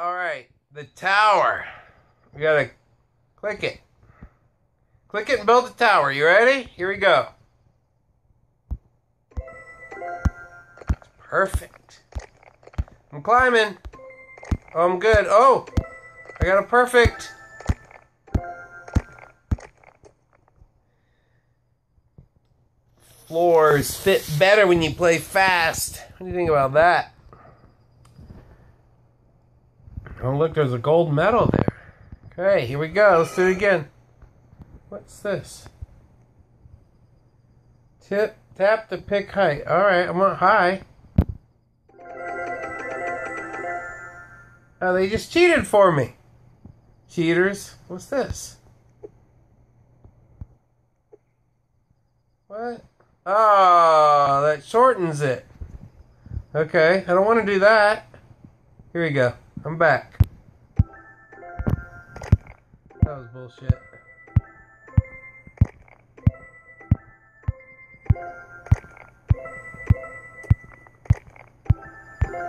All right, the tower. We gotta click it. Click it and build the tower. You ready? Here we go. Perfect. I'm climbing. Oh, I'm good. Oh, I got a perfect. Floors fit better when you play fast. What do you think about that? Oh, look, there's a gold medal there. Okay, here we go. Let's do it again. What's this? Tip, tap to pick height. All right, I want high. Oh, they just cheated for me. Cheaters. What's this? What? Oh, that shortens it. Okay, I don't want to do that. Here we go. I'm back. That was bullshit.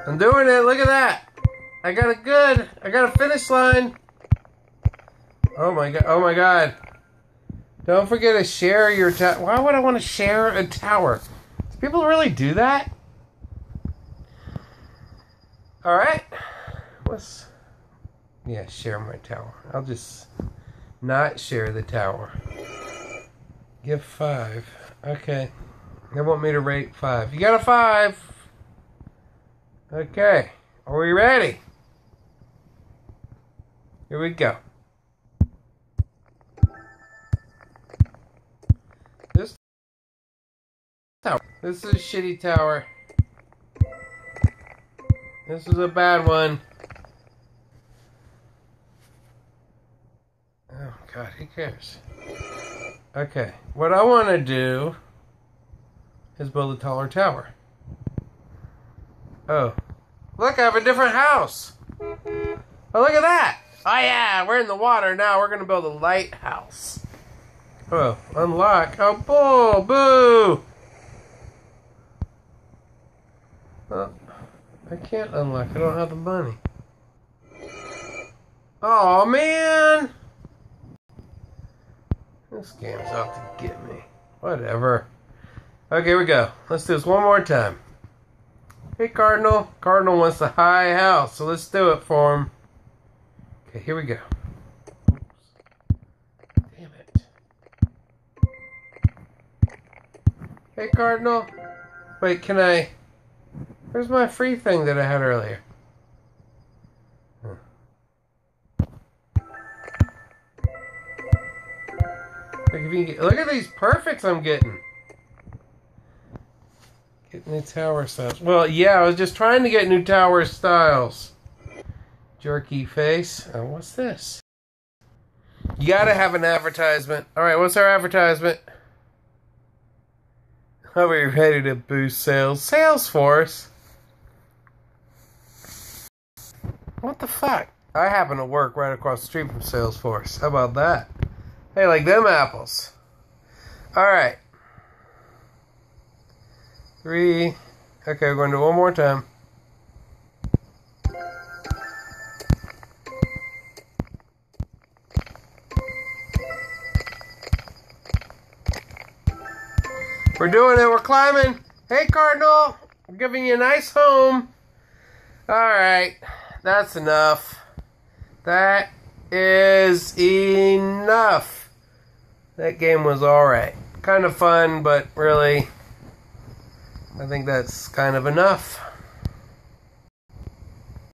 I'm doing it. Look at that. I got it good. I got a finish line. Oh my god. Oh my god. Don't forget to share your tower. Why would I want to share a tower? Do people really do that? All right. What's yeah, share my tower. I'll just not share the tower. Give five. Okay. They want me to rate five. You got a five. Okay. Are we ready? Here we go. This tower. This is a shitty tower. This is a bad one. Oh god, who cares? Okay, what I want to do is build a taller tower. Oh, look, I have a different house. Oh, look at that. Oh yeah, we're in the water now. We're gonna build a lighthouse. Oh, unlock. Oh, boo, boo. Oh, I can't unlock. I don't have the money. Oh man. This game's out to get me. Whatever. Okay, we go. Let's do this one more time. Hey, Cardinal. Cardinal wants the high house, so let's do it for him. Okay, here we go. Damn it. Hey, Cardinal. Wait, can I... Where's my free thing that I had earlier? If you get, look at these perfects I'm getting. Getting the tower styles. Well, yeah, I was just trying to get new tower styles. Jerky face. Oh, what's this? You gotta have an advertisement. Alright, what's our advertisement? Are we ready to boost sales? Salesforce? What the fuck? I happen to work right across the street from Salesforce. How about that? Hey, like them apples. Alright. Three. Okay, we're going to do one more time. We're doing it. We're climbing. Hey, Cardinal. We're giving you a nice home. Alright. That's enough. That is enough. That game was alright. Kind of fun, but really, I think that's kind of enough.